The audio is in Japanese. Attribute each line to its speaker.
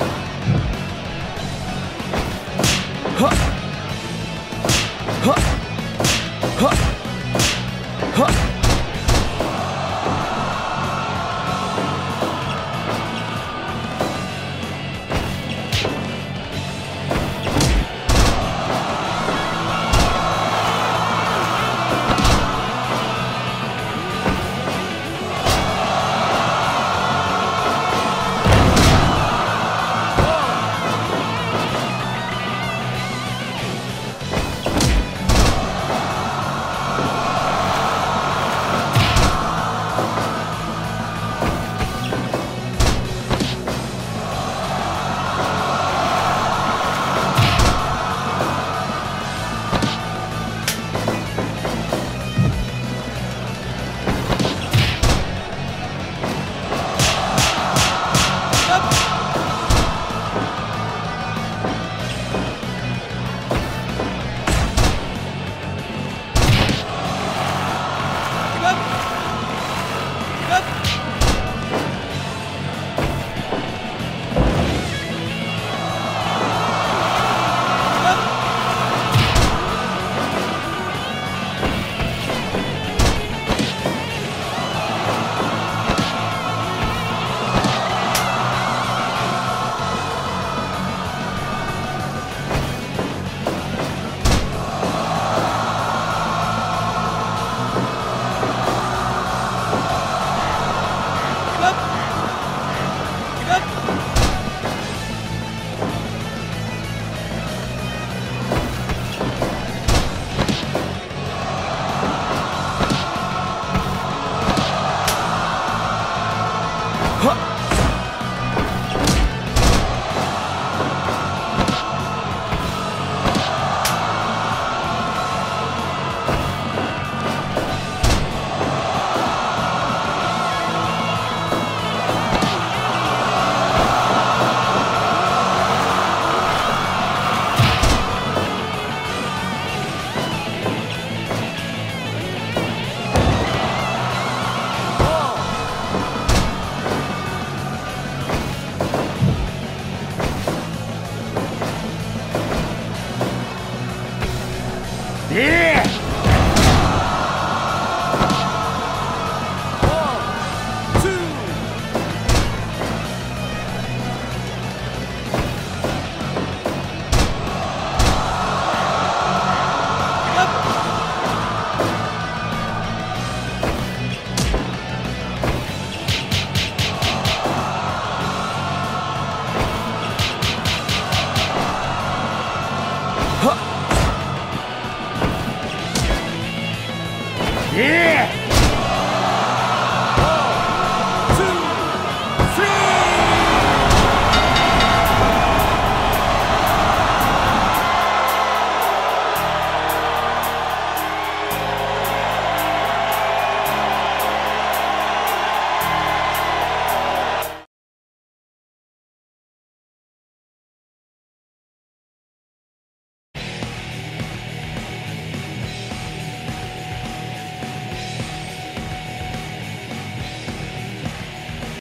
Speaker 1: はっはっはっ
Speaker 2: Bye.
Speaker 3: Yeah!